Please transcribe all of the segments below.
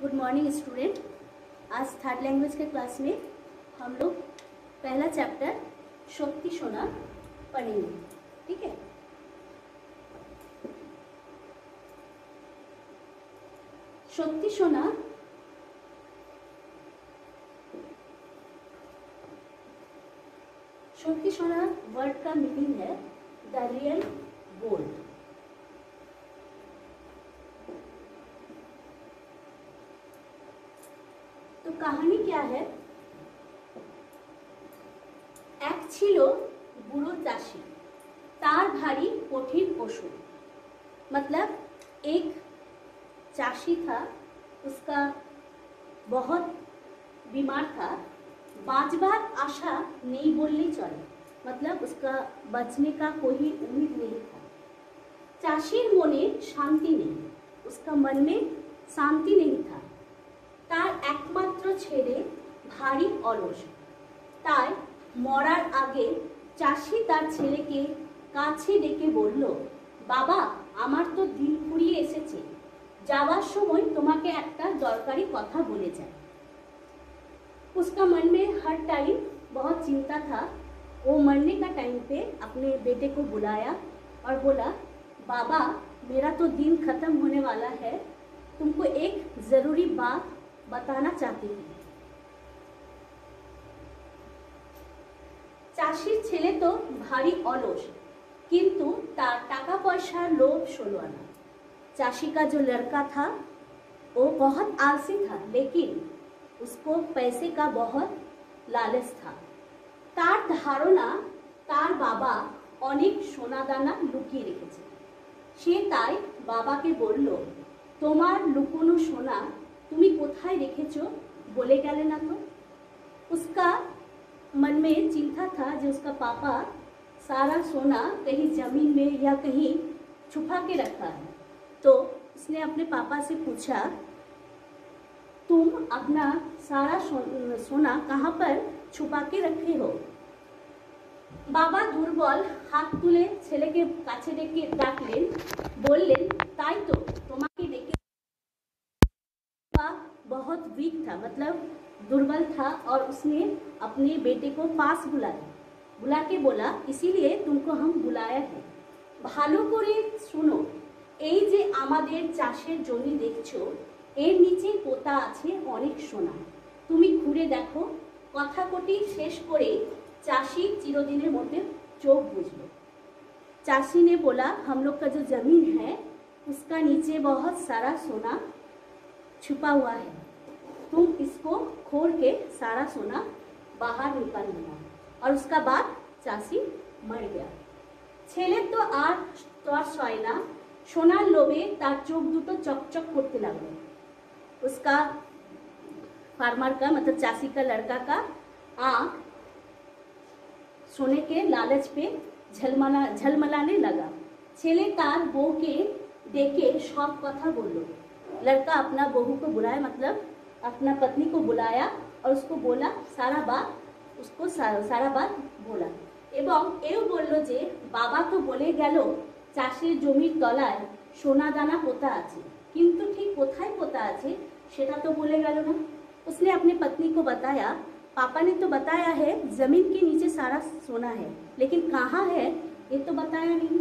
Good morning student आज third language के class में हम लोग पहला चैप्टर शक्ति सोना पढ़ेंगे। ठीक है? शक्ति सोना शक्ति सोना वर्ड का मीनिंग है द रियल गोल्ड তো কাহিনী क्या है এক ছিল বুড়ো চাষি তার ভারী কঠিন ওষুধ मतलब एक चाशी था उसका बहुत बीमार था बाजबार आशा नहीं बोलनी चले मतलब उसका बचने का कोई उम्मीद नहीं था চাষির মনে শান্তি নেই उसका मन में शांति नहीं था তার একমাত্র ছেলে ভারী অলস তাই মরার আগে চাষি তার ছেলেকে কাছে ডেকে বলল বাবা আমার তো দিন ফুরিয়ে এসেছে যাওয়ার সময় তোমাকে একটা দরকারি কথা বলে যায় उसका मन में हर टाइम बहुत चिंता था वो मरने का टाइम पे अपने बेटे को बुलाया और बोला बाबा मेरा तो दिन खत्म होने वाला है तुमको एक ज़रूरी बात बताना चाहती हूँ চাষির ছেলে তো ভারী অলস किंतु तार टाका पैसा लोभ सोलो आना चाषी का जो लड़का था वो बहुत आलसी था लेकिन उसको पैसे का बहुत लालच था তার ধারণা তার বাবা অনেক সোনাদানা লুকিয়ে রেখেছে সে তাই বাবাকে বলল তোমার লুকোনো সোনা তুমি কোথায় রেখেছো বলে গেলে না তো उसका मन में चिंता था जो उसका पापा सारा सोना कहीं जमीन में या कहीं छुपा के रखा है तो उसने अपने पापा से पूछा तुम अपना सारा सो- सोना कहाँ पर छुपा के रखे हो বাবা দুর্বল হাত তুলে ছেলেকে কাছে ডেকে ডাকলেন বললেন তাই তো তোমাকে ডেকে पापा बहुत वीक था मतलब दुर्बल था और उसने अपने बेटे को पास बुलाया बुला के बोला इसीलिए तुमको हम बुलाया है ভালো করে শোনো এই যে আমাদের চাষের জমি দেখছো এর নিচে পোতা আছে অনেক সোনা তুমি ঘুরে দেখো কথা কটি শেষ করে চাষি চিরদিনের মধ্যে চোখ বুঝলো चाषी ने बोला हम लोग का जो जमीन है उसका नीचे बहुत सारा सोना छुपा हुआ है तुम इसको खोल के सारा सोना बाहर निकाल लेना। और उसका बाद चासी मर गया। छेले तो आर तो सोना सोनार लोभे तार तो चक चक करते लगल। उसका फार्मर का मतलब चासी का लड़का का आँख सोने के लालच पे झलमला, झलमलाने लगा। छेले तार बो के देखे सब कथा बोलो। लड़का अपना बहू को बुलाए मतलब अपना पत्नी को बुलाया और उसको बोला सारा बात उसको सा- सारा बात बोला এবং এও বলল যে বাবা তো বলে গেল চাষের জমির তলায় সোনা দানা পোতা আছে কিন্তু ঠিক কোথায় পোতা আছে সেটা তো বলে গেল না उसने अपनी पत्नी को बताया पापा ने तो बताया है जमीन के नीचे सारा सोना है लेकिन कहाँ है ये तो बताया नहीं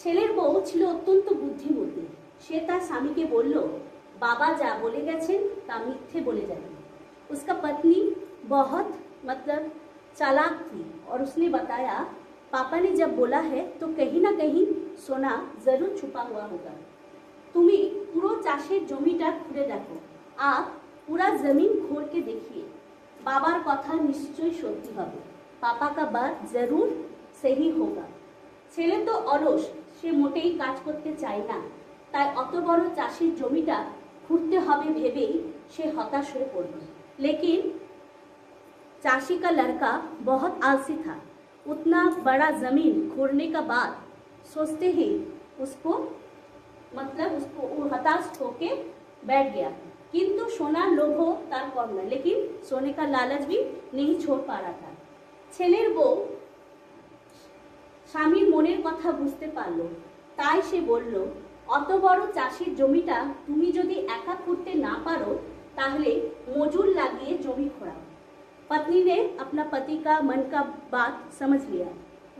ছেলের বউ ছিল অত্যন্ত বুদ্ধিমতী সে তার স্বামীকে বলল বাবা যা বলে গেছেন তা মিথ্যে বলে যাবেন उसका पत्नी बहुत मतलब चालाक थी और उसने बताया पापा ने जब बोला है तो कहीं ना कहीं सोना जरूर छुपा हुआ होगा তুমি পুরো চাষের জমিটা ঘুরে দেখো আর পুরা জমিন खोल के देखिए বাবার কথা নিশ্চয়ই সত্যি হবে পাপা কা বাত জরুর সহি হোগা ছেলে তো অলস সে মোটেই কাজ করতে চায় না তাই অত বড় চাষের জমিটা খুঁড়তে হবে ভেবেই সে হতাশ হয়ে পড়ল लेकिन चाशी का लड़का बहुत आलसी था उतना बड़ा जमीन खोदने का बाद सोचते ही उसको मतलब उसको वो हताश होके बैठ गया किंतु सोना लोभ तार कम न लेकिन सोने का लालच भी नहीं छोड़ पा रहा था ছেলের বউ স্বামীর মনের কথা বুঝতে পারলো তাই সে বলল অত বড় চাষের জমিটা তুমি যদি একা করতে না পারো তাহলে মজুর লাগিয়ে জমি খোঁড়াও पत्नी ने अपना पति का मन का बात समझ लिया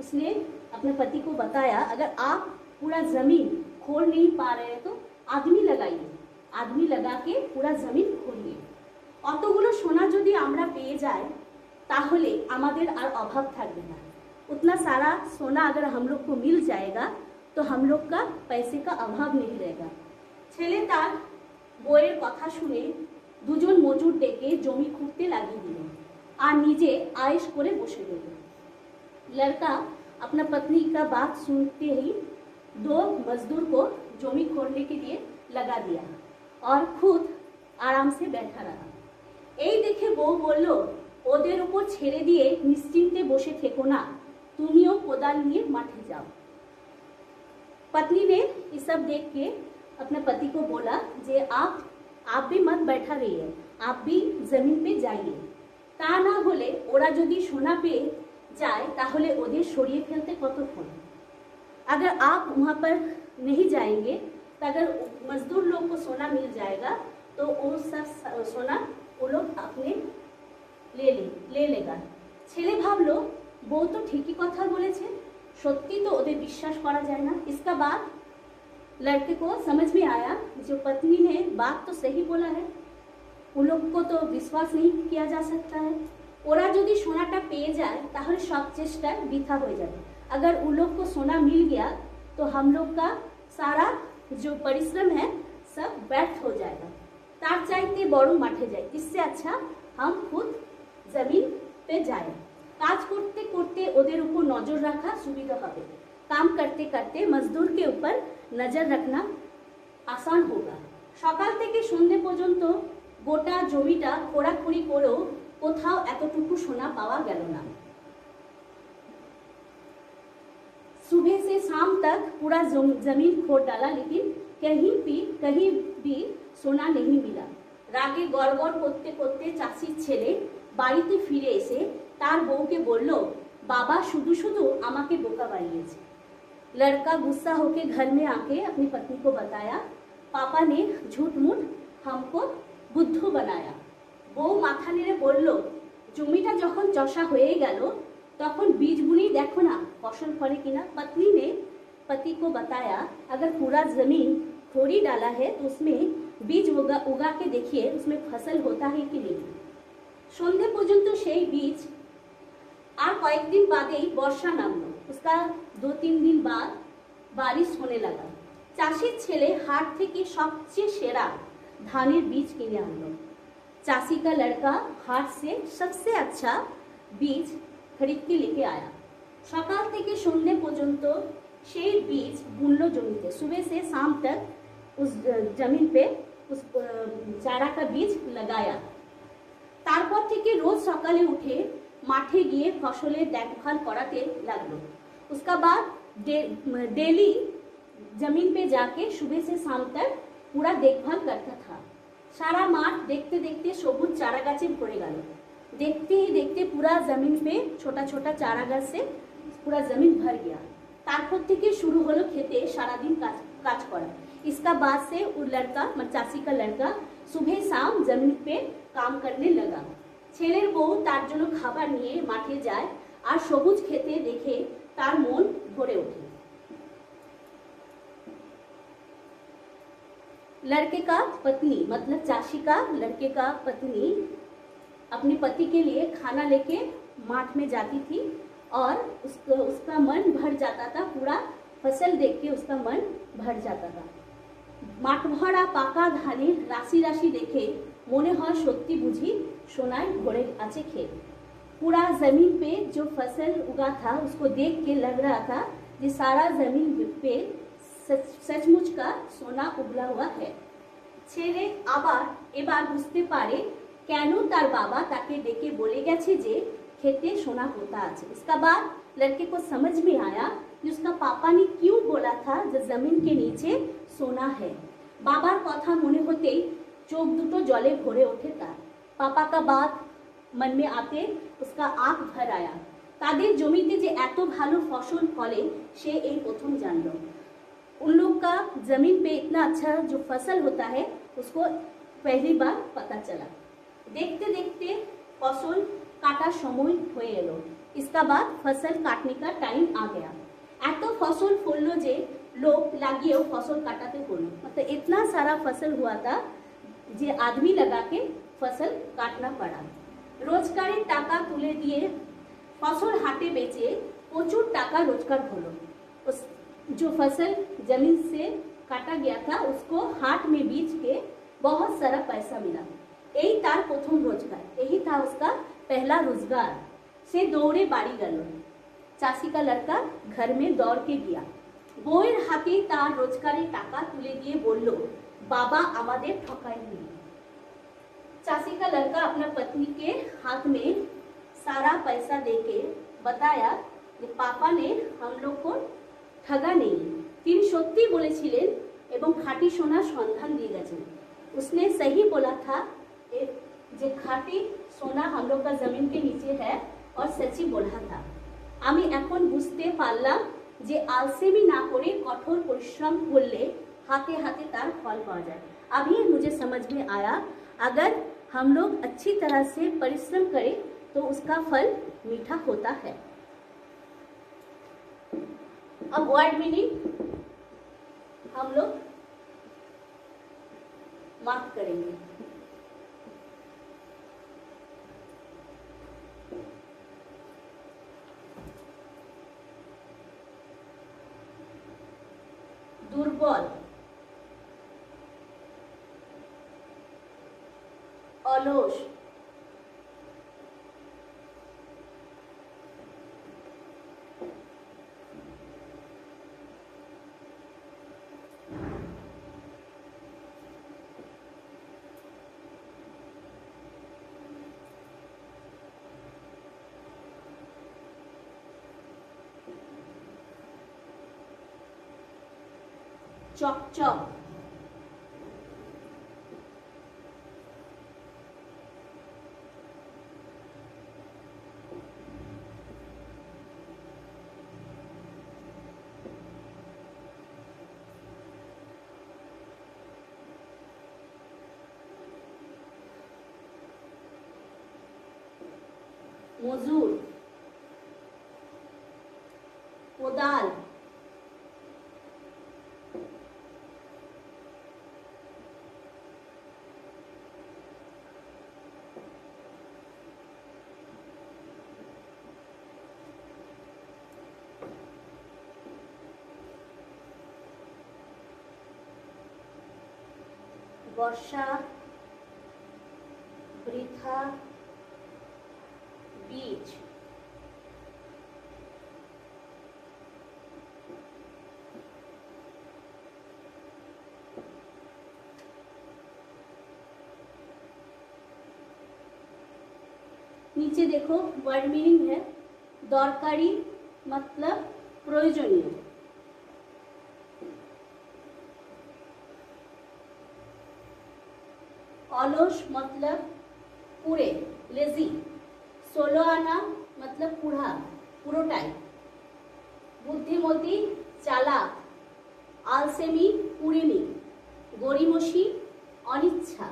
उसने अपने पति को बताया अगर आप पूरा जमीन खोल नहीं पा रहे हैं तो आदमी लगाइए आदमी लगा के पूरा जमीन खोलिए অতগুলো সোনা যদি আমরা পেয়ে যাই তাহলে আমাদের আর অভাব থাকবে না उतना सारा सोना अगर हम लोग को मिल जाएगा तो हम लोग का पैसे का अभाव नहीं रहेगा ছেলে তার বইয়ের কথা শুনে দুজন মজুর ডেকে জমি খুঁড়তে লাগিয়ে দিল আর নিজে आयश করে বসে রইল लड़का अपना पत्नी का बात सुनते ही दो मजदूर को जमी खोदने के लिए लगा दिया और खुद आराम से बैठा रहा এই দেখে বউ বলল ওদের উপর ছেড়ে দিয়ে নিশ্চিন্তে বসে থেকো না তুমিও কোদাল নিয়ে মাঠে যাও पत्नी ने ये सब देख के अपने पति को बोला যে आप आप भी मत बैठा रहिए आप भी जमीन पे जाइए তা না হলে ওরা যদি সোনা পেয়ে যায় তাহলে ওদের সরিয়ে ফেলতে কতক্ষণ अगर आप वहाँ पर नहीं जाएंगे तो अगर मजदूर लोग को सोना मिल जाएगा तो वो सब सोना वो लोग अपने ले ले ले लेगा ছেলে ভাবলো বউ তো ঠিকই কথা বলেছে সত্যি তো ওদের বিশ্বাস করা যায় না इसका बाद लड़के को समझ में आया जो पत्नी ने बात तो सही बोला है उन लोग को तो विश्वास नहीं किया जा सकता है ওরা যদি সোনাটা পেয়ে যায় তাহলে সব চেষ্টা বৃথা হয়ে যাবে अगर उन लोग को सोना मिल गया तो हम लोग का सारा जो परिश्रम है सब व्यर्थ हो जाएगा তার চাইতে বড় মাঠে যাই इससे अच्छा हम खुद जमीन पे जाए কাজ করতে করতে ওদের উপর নজর রাখা সুবিধা হবে काम करते करते मजदूर के ऊपर नजर रखना আসান হোগা সকাল থেকে সন্ধে পর্যন্ত গোটা জমিটা খোঁড়াখুড়ি করেও কোথাও এতটুকু সোনা পাওয়া গেল না सुबह से शाम तक पूरा जम- जमीन खोद डाला लेकिन कहीं भी कहीं भी সোনা नहीं मिला রাগে গড়গড় করতে করতে চাষির ছেলে বাড়িতে ফিরে এসে তার বউকে বলল বাবা শুধু শুধু আমাকে বোকা বানিয়েছে लड़का गुस्सा होके घर में आके अपनी पत्नी को बताया पापा ने झूठ मूठ हमको बुद्धू बनाया বউ মাথা নেড়ে বলল জমিটা যখন চষা হয়ে গেল তখন বীজ বুনি দেখো না ফসল ফলে কিনা पत्नी ने पति को बताया अगर पूरा जमीन खोड़ी डाला है तो उसमें बीज उगा उगा के देखिए उसमें फसल होता है कि नहीं সন্ধে পর্যন্ত সেই বীজ আর কয়েকদিন বাদেই বর্ষা নামলো उसका दो तीन दिन बाद बारिश होने लगा চাষির ছেলে হাট থেকে সবচেয়ে সেরা ধানের বীজ কিনে আনলো चासी का लड़का हाट से सबसे अच्छा বীজ खरीद के लेके आया সকাল থেকে সন্ধ্যে পর্যন্ত সেই বীজ বুনলো জমিতে सुबह से शाम तक उस जमीन पे उस अ, चारा का बीज लगाया তারপর থেকে রোজ সকালে উঠে মাঠে গিয়ে ফসলের দেখভাল করাতে লাগলো उसका बाद डे, डेली जमीन पे जाके सुबह से शाम तक पूरा देखभाल करता था সারা মাঠ দেখতে দেখতে সবুজ চারা গাছে ভরে গেল देखते ही देखते पूरा जमीन पे छोटा छोटा चारा गाछ से पूरा जमीन भर गया তারপর থেকে শুরু হলো খেতে সারাদিন কাজ কাজ করা इसका बाद से वो लड़का मतलब चाची का लड़का सुबह शाम जमीन पे काम करने लगा ছেলের বউ তার জন্য খাবার নিয়ে মাঠে যায় আর সবুজ খেতে দেখে তার মন ভরে ওঠে लड़के का पत्नी मतलब चाची का लड़के का पत्नी अपने पति के लिए खाना लेके माठ में जाती थी और उसको उसका मन भर जाता था पूरा फसल देख के उसका मन भर जाता था মাঠ ভরা পাকা ধানের রাশি রাশি দেখে মনে হয় সত্যি বুঝি সোনায় ভরে আছে খেত पूरा जमीन पे जो फसल उगा था उसको देख के लग रहा था कि सारा जमीन पे सच, सचमुच का सोना उगला हुआ है ছেলে আবার এবার বুঝতে পারে কেন তার বাবা তাকে ডেকে বলে গেছে যে खेते सोना होता আছে इसका बाद लड़के को समझ में आया कि उसका पापा ने क्यों बोला था जो जमीन के नीचे सोना है বাবার কথা মনে হতেই চোখ দুটো জলে ভরে ওঠে তার পাপা কা বাত मन में आते उसका आंख भर आया তাদের জমিতে যে এত ভালো ফসল ফলে সে এই প্রথম জানলো उन लोग का जमीन पे इतना अच्छा जो फसल होता है उसको पहली बार पता चला देखते देखते ফসল কাটার সময় হয়ে এলো इसका बाद फसल काटने का टाइम आ गया এত ফসল ফললো যে লোক লাগিয়েও ফসল কাটাতে হলো मतलब इतना सारा फसल हुआ था যে आदमी लगा के फसल काटना पड़ा রোজগারের টাকা তুলে দিয়ে ফসল হাটে বেচে প্রচুর টাকা রোজগার হলো उस जो फसल जमीन से काटा गया था उसको हाट में बीच के बहुत सारा पैसा मिला यही तार प्रथम रोजगार यही था उसका पहला रोजगार से दौड़े बाड़ी गल চাষি का लड़का घर में दौड़ के गया বউয়ের হাতে তার রোজগারের টাকা তুলে দিয়ে বলল বাবা আমাদের ঠকায়নি चाची का लड़का अपना पत्नी के हाथ में सारा पैसा देके बताया যে পাপা ने हम लोग को ঠগা নেই তিনি সত্যি বলেছিলেন এবং খাঁটি সোনার সন্ধান দিয়ে গেছেন उसने सही बोला था ए- যে খাঁটি সোনা हम लोग का जमीन के नीचे है और सच्ची बोला था আমি এখন বুঝতে পারলাম যে আলসেমি না করে কঠোর পরিশ্রম করলে হাতে হাতে তার ফল পাওয়া যায় अभी मुझे समझ में आया अगर हम लोग अच्छी तरह से परिश्रम करें तो उसका फल मीठा होता है। अब वर्ड मीनिंग हम लोग मार्क करेंगे। दुर्बल। অলস চকচক বর্ষা বৃথা नीचे देखो वर्ड मीनिंग है दरकारी मतलब प्रयोजनीय অলস मतलब पूरे लेजी ষোলো আনা मतलब পুরা পুরোটাই বুদ্ধিমতী চালাক আলসেমি কুড়েমি গরিমসি অনিচ্ছা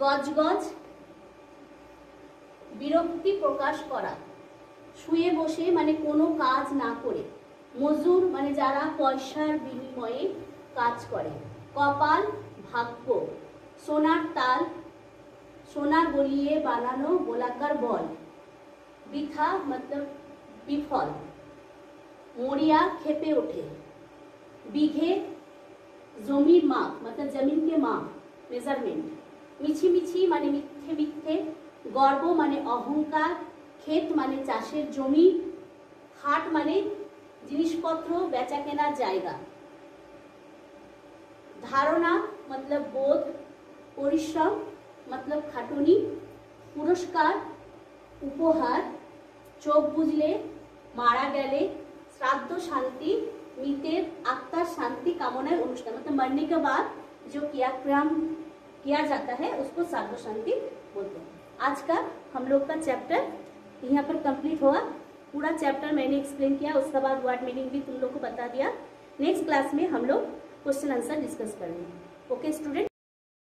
গজগজ বিরক্তি প্রকাশ করা। শুয়ে বসে মানে কোনো কাজ না করে। মজুর মানে যারা পয়সার বিনিময়ে কাজ করে। কপাল ভাগ্য। সোনার তাল, সোনার গলিয়ে বানানো গোলাকার বল। বৃথা মতলব বিফল। মরিয়া খেপে ওঠে। বিঘে জমির মাপ, মতলব জমিনকে মাপ মেজারমেন্ট মিছি মিছি মানে মিথ্যে মিথ্যে গর্ব মানে অহংকার ক্ষেত মানে চাষের জমি হাট মানে জিনিসপত্র বেচা কেনার জায়গা ধারণা मतलब बोध পরিশ্রম मतलब খাটুনি পুরস্কার উপহার চোখ বুঝলে মারা গেলে श्राद्ध शांति मृतेर आत्मार शांति कामनाएं अनुष्ठान मतलब मरने के बाद जो क्रियाक्रम किया जाता है उसको श्राद्ध शांति बोलते हैं आज का हम लोग का चैप्टर यहाँ पर कंप्लीट हुआ पूरा चैप्टर मैंने एक्सप्लेन किया, उसके बाद वर्ड मीनिंग भी तुम लोग को बता दिया। नेक्स्ट क्लास में हम लोग क्वेश्चन आंसर डिस्कस करेंगे। Okay student